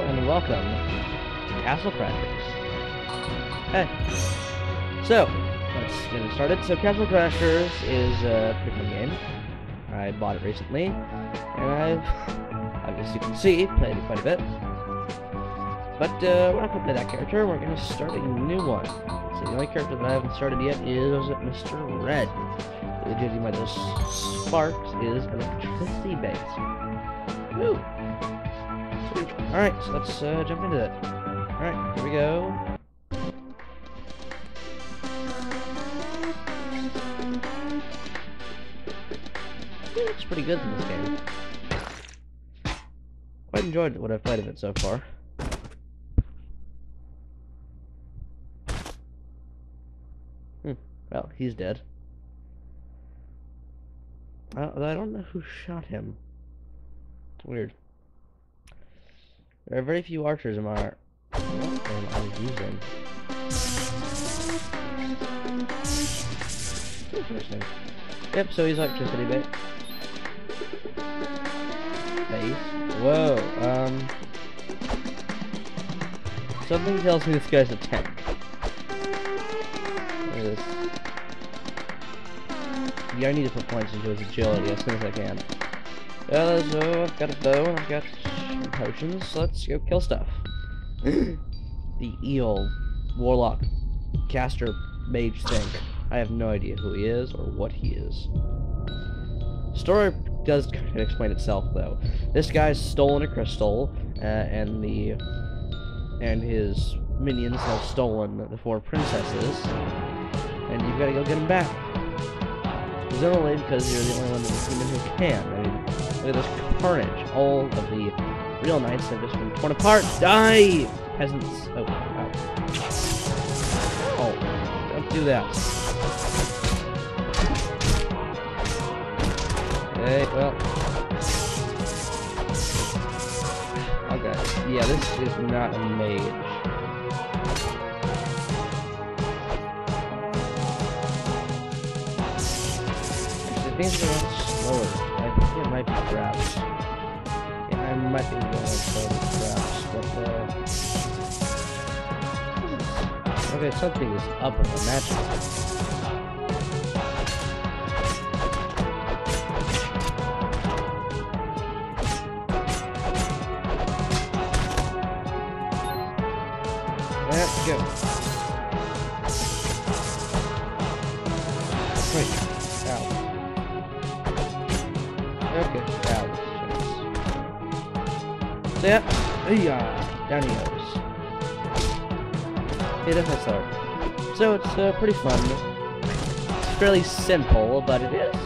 And welcome to Castle Crashers. Hey. So, let's get it started. So, Castle Crashers is a pretty fun game. I bought it recently, and I've, as you can see, played it quite a bit. But uh, we're not going to play that character, we're going to start a new one. So the only character that I haven't started yet is Mr. Red. The judging by those sparks is electricity based. Woo! Alright, so let's uh, jump into it. Alright, here we go. It looks pretty good in this game. Quite enjoyed what I've played of it so far. Hmm. Well, he's dead. I I don't know who shot him. Weird. There are very few archers in my and I'm using. Interesting. Yep, so he's electricity bait. Base. Whoa, um Something tells me this guy's a tank. Yeah, I need to put points into his agility as soon as I can. Uh, so I've got a bow I've got potions. Let's go kill stuff. the eel warlock caster mage thing. I have no idea who he is or what he is. Story does kind of explain itself though. This guy's stolen a crystal, uh, and the and his minions have stolen the four princesses, and you've got to go get them back. Presumably because you're the only one in the kingdom who can. I mean, look at this carnage. All of the real nice. have just been torn apart. Die, peasants! Oh, ow. Oh, don't do that. Okay, well. Okay, yeah, this is not a mage. Things are going slower. I think it might be traps. Might be with but uh. Okay, something is up in the matchup. Let's go. Wait. Ow. Okay. So yeah. Yeah. Down he goes. Hit a hard. So it's uh, pretty fun. It's fairly simple, but it is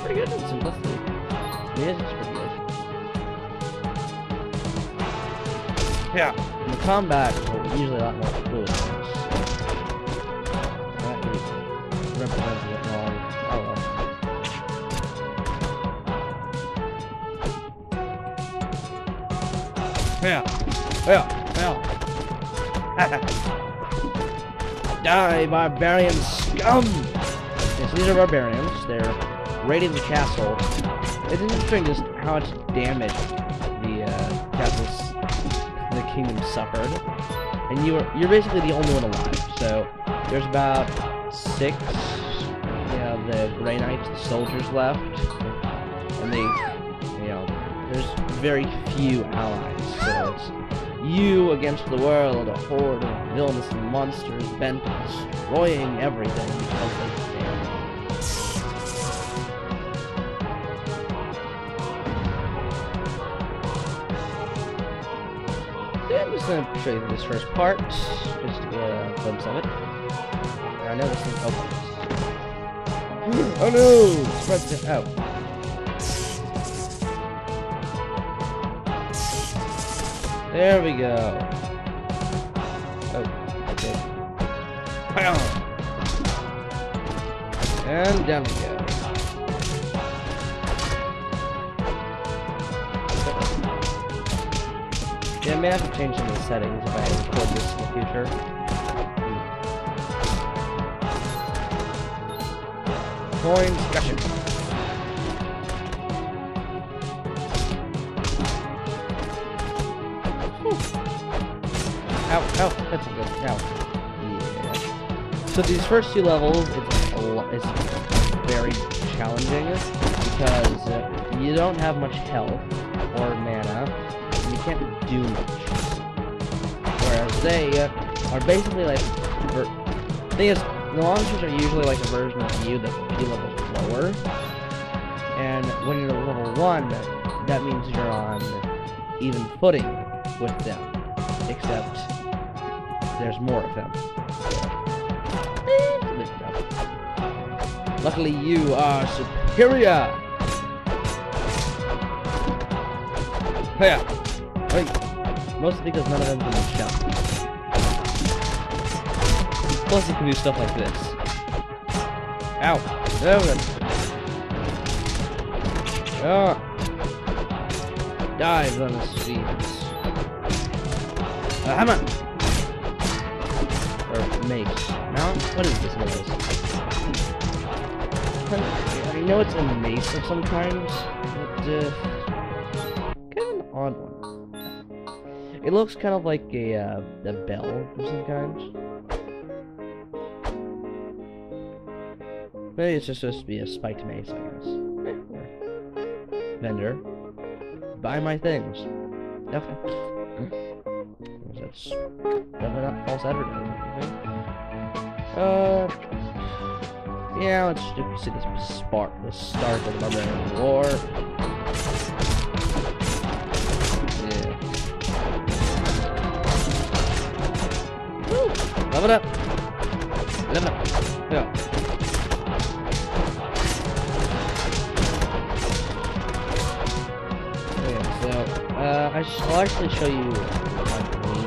pretty good in simplicity. It is pretty good. Yeah. And the combat is usually a lot more fluid. That is representing it wrong. Yeah. Yeah. Yeah. Die, barbarian scum! Yes, these are barbarians. They're raiding the castle. It's interesting just how much damage the uh, castle's the kingdom suffered. And you are you're basically the only one alive. So there's about six you know, the Grey Knights, the soldiers left. And they you know, there's very few allies. So it's you against the world, a horde of villainous monsters bent on destroying everything because they can. Yeah, I'm just gonna show you this first part, just to get a glimpse of it. I know this thing opens. oh no! Spreads it out. There we go. Oh, okay. Bam! And down we go. Yeah, I may have to change some of the settings if I record this in the future. Hmm. Coins, gotcha. Ow, ow. That's good. Ow. Yeah. So these first two levels, it's it's very challenging because you don't have much health or mana, and you can't do much. Whereas they are basically like, ver- thing is, the launchers are usually like a version of you that's a few levels lower. And when you're level one, that means you're on even footing with them, except there's more of them. Luckily, you are superior. Hey, hey. Mostly because none of them can jump. Plus, you can do stuff like this. Ow! Oh, good. Oh. Dive on feet. Uh, hammer! Or mace. Now, what is this noise? I know it's a mace of some kind, but uh, kind of an odd one. It looks kind of like a uh, a bell of some kind. Maybe it's just supposed to be a spiked mace, I guess. Eh, Vendor. Buy my things. Okay. That's definitely not false advertising. Uh. Yeah, let's just see this spark, this start of the Barbarian War. Yeah. Woo! Level up! Level up! Yeah. Okay, so, uh, I sh I'll actually show you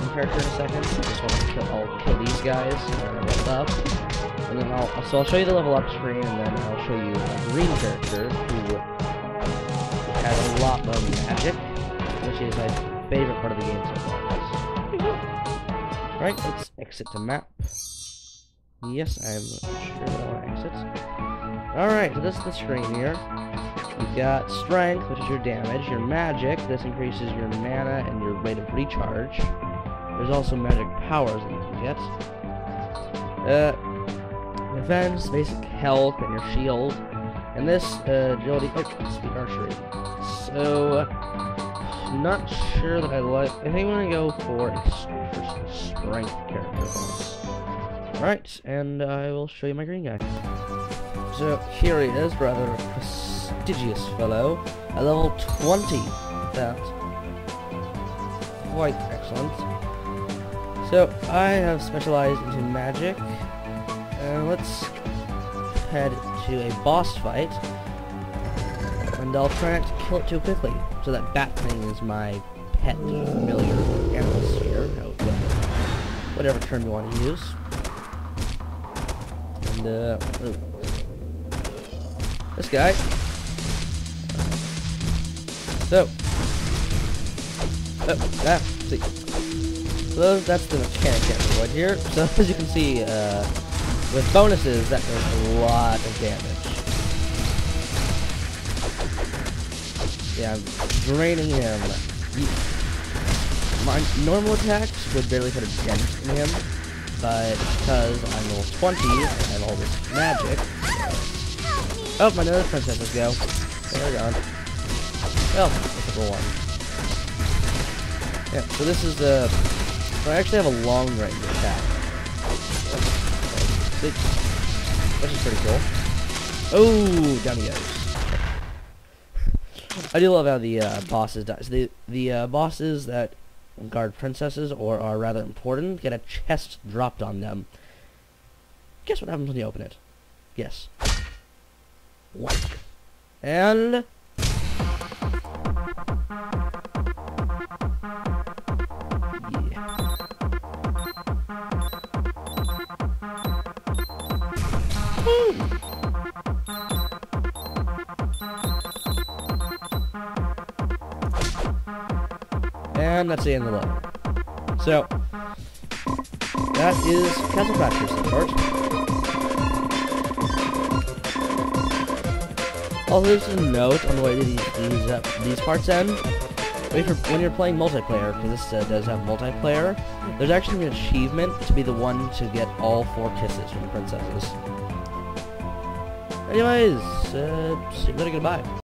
character in a second. Just want to kill, I'll kill these guys and then level up. And then I'll, so I'll show you the level up screen and then I'll show you a green character who has a lot of magic, which is my favorite part of the game so far. Right, let's exit to map. Yes, I'm sure that I want to exit. Alright, so this is the screen here. You've got strength, which is your damage, your magic, this increases your mana and your rate of recharge. There's also magic powers that you can get. Uh, defense, basic health, and your shield. And this, uh, agility, oh, speed archery. So, uh, not sure that I like, I think I'm gonna go for a for s- strength character. Right, and I will show you my green guy. So here he is, rather prestigious fellow, A level 20. that. quite excellent. So I have specialized into magic, and let's head to a boss fight. And I'll try not to kill it too quickly, so that bat thing is my pet familiar animal sphere, how- whatever term you want to use. And uh, ooh. This guy. So. Oh, ah, see. So those, that's the mechanic right here. So as you can see, uh, with bonuses, that does a lot of damage. Yeah, I'm draining him. My normal attacks would barely put a dent in him, but because I'm level 20 and I have all this magic, Oh, my other princesses go. They're gone. Oh, that's a one. Yeah, so this is the... I actually have a long range attack. Which is pretty cool. Oh, down he goes. I do love how the uh, bosses die. So the, the uh, bosses that guard princesses, or are rather important, get a chest dropped on them. Guess what happens when you open it? Yes. And... And that's the end of the level. So, that is Castle Crashers in short. Also, just a note on the way these these, uh, these parts end. Wait for when you're playing multiplayer, because this uh, does have multiplayer. There's actually an achievement to be the one to get all four kisses from the princesses. Anyways, uh, see you later, goodbye.